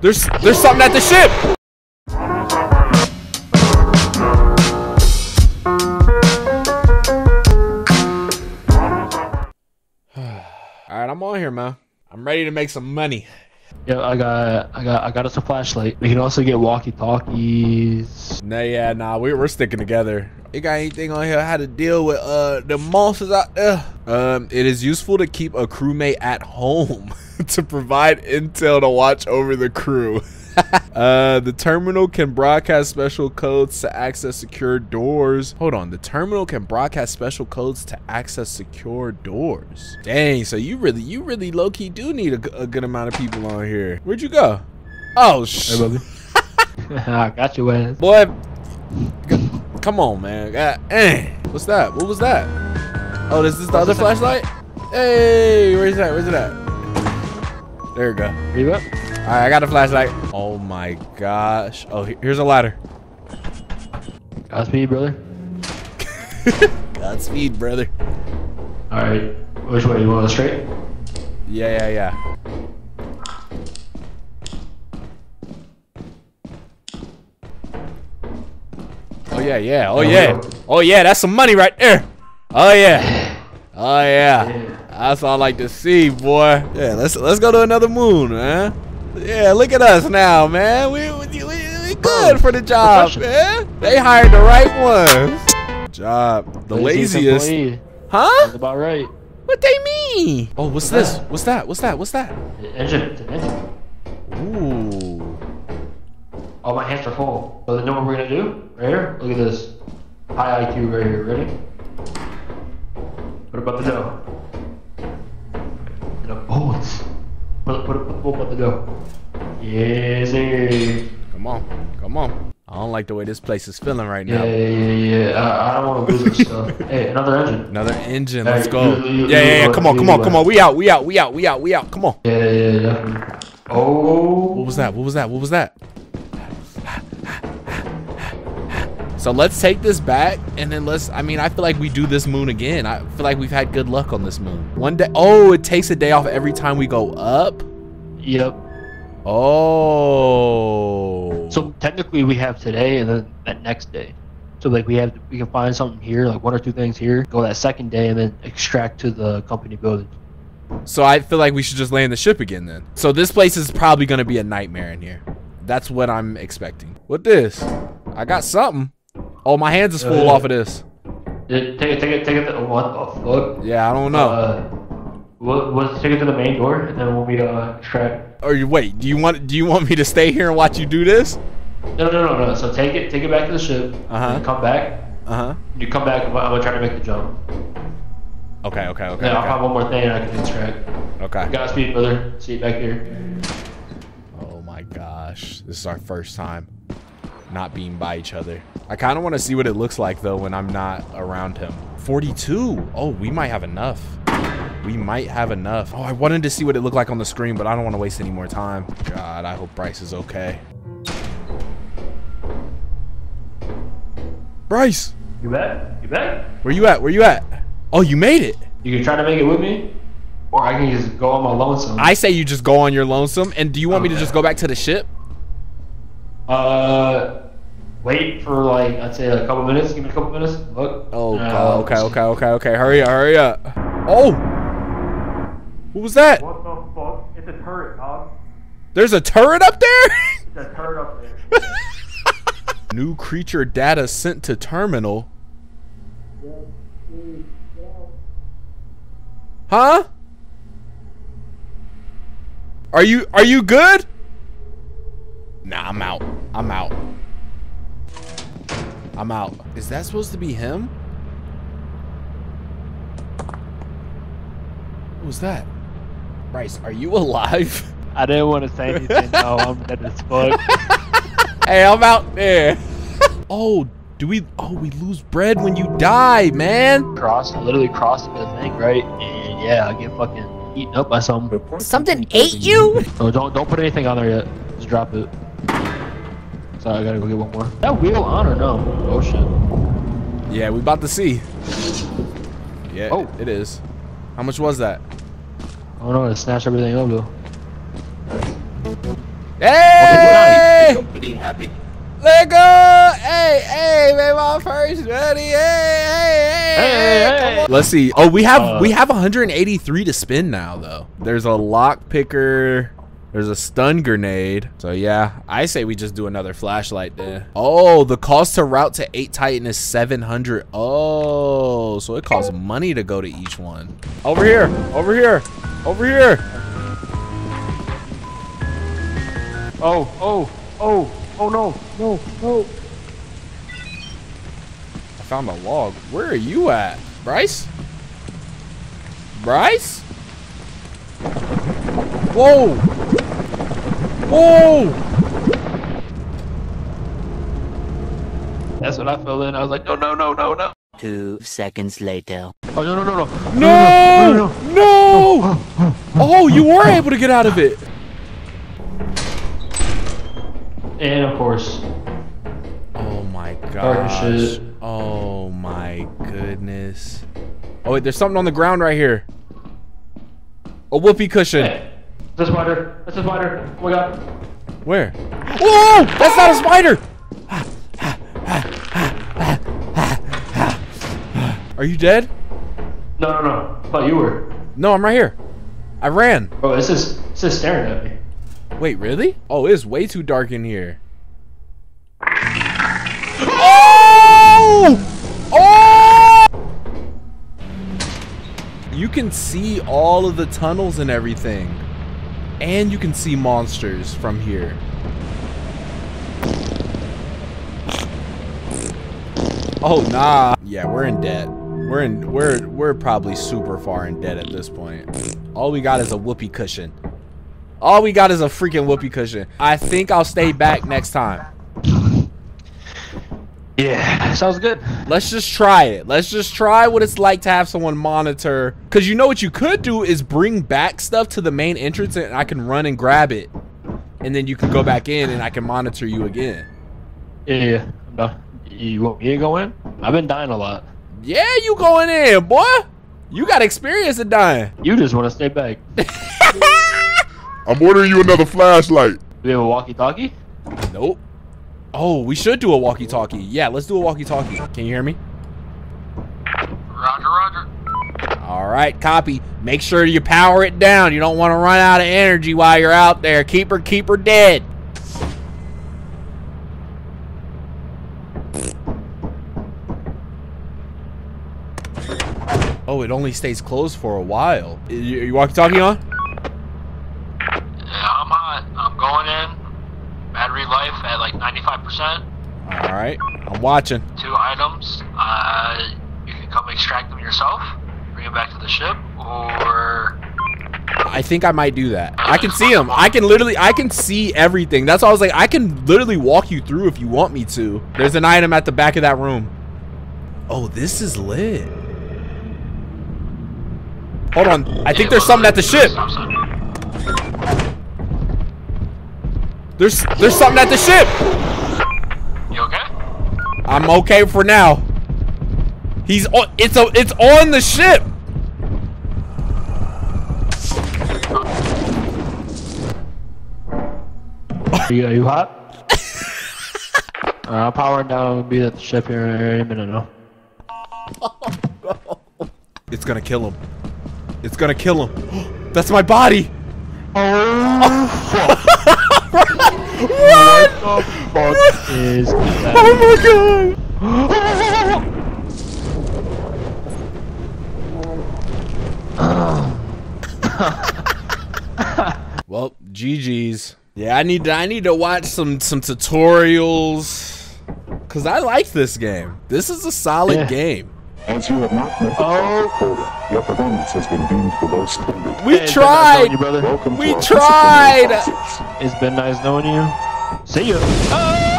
There's there's something at the ship. All right, I'm on here, man. I'm ready to make some money. Yeah, I got, I got, I got us a flashlight. We can also get walkie-talkies. Nah, yeah, nah, we, we're sticking together. You got anything on here how to deal with uh the monsters out there? Um, it is useful to keep a crewmate at home to provide intel to watch over the crew. uh, the terminal can broadcast special codes to access secure doors. Hold on, the terminal can broadcast special codes to access secure doors. Dang, so you really, you really low key do need a good amount of people on here. Where'd you go? Oh, sh- Hey, buddy. I got you, ass. boy. Come on, man. God, eh. What's that? What was that? Oh, this is the other flashlight. Hey, where's that? Where's it at? There we go. Here you go. All right, I got a flashlight. Oh my gosh. Oh, here's a ladder. Godspeed, brother. Godspeed, brother. All right. Which way? You want to straight? Yeah, yeah, yeah. Yeah, yeah. Oh yeah. Oh yeah, that's some money right there. Oh yeah. Oh yeah. That's all I like to see, boy. Yeah, let's let's go to another moon, man. Yeah, look at us now, man. We we, we, we good for the job, man. They hired the right ones. Job. The Laziest laziest. employee. Huh? That's about right. What they mean? Oh, what's this? What's that? What's that? What's that? The engine. It's engine. Ooh. All my hands are full. So then know what we're gonna do? Right here. Look at this. High IQ right here. Ready? What about the dough? The bullets. Put put put bull the dough. Yes, sir. Come on. Come on. I don't like the way this place is feeling right Yeah, now. yeah, yeah, yeah. I, I don't want to lose this stuff. Hey, another engine. Another engine. Let's go. you- you- Yeah, yeah, yeah. Come on, come on, come on. We out. We out. We out. We out. We out. Come on. Yeah, yeah, yeah. Oh. What was that? What was that? What was that? So let's take this back and then let's I mean I feel like we do this moon again. I feel like we've had good luck on this moon. One day oh it takes a day off every time we go up. Yep. Oh So technically, we have today and then that next day. So like we have we can find something here, like one or two things here. Go that second day and then extract to the company building. So I feel like we should just land the ship again then. So this place is probably gonna be a nightmare in here. That's what I'm expecting. What this? I got something. Oh, my hands is full Uh, off of this. Take it, take it, take it. To, what the fuck? Yeah, I don't know. Uh, we'll, we'll take it to the main door and then we'll meet uh extract. or you wait? Do you want? Do you want me to stay here and watch you do this? No, no, no, no. So take it, take it back to the ship. Uh-huh. Come back. Uh huh. You come back. I'm, I'm gonna try to make the jump. Okay. Okay. Okay. Then I'll find one more thing and I can extract. okay. Godspeed, brother. See you back here. Oh my gosh, this is our first time not being by each other. I kind of want to see what it looks like though when I'm not around him. 42. Oh, we might have enough. We might have enough. Oh, I wanted to see what it looked like on the screen, but I don't want to waste any more time. God, I hope Bryce is okay. Bryce, You back? You back? where you at? Where you at? Oh, you made it. You can try to make it with me, or I can just go on my lonesome. I say you just go on your lonesome. And do you want me to just go back to the ship? Uh, wait for like I'd say like a couple minutes. Give me a couple minutes. Look. Oh, Uh, God. okay, okay, okay, okay. Hurry up, hurry up. Oh! What was that? What the fuck? It's a turret, dog. There's a turret up there? It's a turret up there. New creature data sent to terminal. Huh? Are you are you good? Nah, I'm out. I'm out. I'm out. Is that supposed to be him? What was that? Bryce, are you alive? I didn't want to say anything. no, I'm dead as fuck. Hey, I'm out there. oh, do we? Oh, we lose bread when you die, man. Cross, literally crossing the thing, right? And yeah, I get fucking eaten up by something. Something ate you? Oh, don't don't put anything on there yet. Just drop it. Sorry, I gotta go get one more. That wheel on or no? Oh shit. Yeah, we about to see. Yeah, Oh. it is. How much was that? I don't know. It snatched everything up though. Hey! Company happy. Let go! Hey, hey, man, my first buddy. Hey, hey, hey, Hey, come hey. on. Let's see. Oh, we have Uh, we have 183 to spin now, though. There's a lock picker. There's a stun grenade. So yeah, I say we just do another flashlight there. Oh, the cost to route to 8 Titan is 700. Oh, so it costs money to go to each one. Over here, over here, over here. Oh, oh, oh, oh no, no, no. I found a log. Where are you at? Bryce? Bryce? Whoa! Whoa! That's what I fell in. I was like, no, no, no, no, no. Two seconds later. Oh, no, no, no, no. No! no, No! no! Oh, you were able to get out of it. And of course, Oh my Dark gosh. shit. Oh my goodness. Oh wait, there's something on the ground right here. A whoopee cushion. hey, that's a spider. That's a spider. Oh my god. Where? Whoa! That's not a spider! Are you dead? No, no, no. I thought you were. No, I'm right here. I ran. Oh, this is this is staring at me. Wait, really? Oh, it's way too dark in here. Oh! Oh! You can see all of the tunnels and everything. And you can see monsters from here. Oh nah. Yeah, we're in debt. We're in we're we're probably super far in debt at this point. All we got is a whoopee cushion. All we got is a freaking whoopee cushion. I think I'll stay back next time. Yeah, sounds good. Let's just try it. Let's just try what it's like to have someone monitor. Because you know what you could do is bring back stuff to the main entrance and I can run and grab it. And then you can go back in and I can monitor you again. Yeah, yeah. I'm. You want me to go in? I've been dying a lot. Yeah, you going in, boy. You got experience in dying. You just want to stay back. I'm ordering you another flashlight. Do we have a walkie-talkie? Nope. Oh, we should do a walkie-talkie. Yeah, let's do a walkie-talkie. Can you hear me? Roger, Roger. All right, copy. Make sure you power it down. You don't want to run out of energy while you're out there. Keep her, keep her dead. Oh, it only stays closed for a while. You, you walkie-talkie on? Yeah, I'm hot. I'm going in. Battery life at like 95%. All right, I'm watching. Two items. Uh, you can come extract them yourself, bring them back to the ship, or I think I might do that. I can see him. I can literally, I can see everything. That's why I was like, I can literally walk you through if you want me to. There's an item at the back of that room. Oh, this is lit. Hold on. I think there's something at the ship. Stop sign. There's, there's something at the ship. You okay? I'm okay for now. He's on, it's a, it's on the ship. Are you, are you hot? Alright, uh, I'll power it down and be at the ship here in a minute now. It's gonna kill him. It's gonna kill him. That's my body. Oh, What the fuck is that? Oh my god. well, GG's. Yeah, I need to I need to watch some some tutorials cuz I like this game. This is a solid Yeah. game. As you have not met the Oh. quota, your performance has been deemed below standard. We Hey, it's been nice tried. knowing you, brother. Welcome We to tried. It's been nice knowing you. See you. Oh!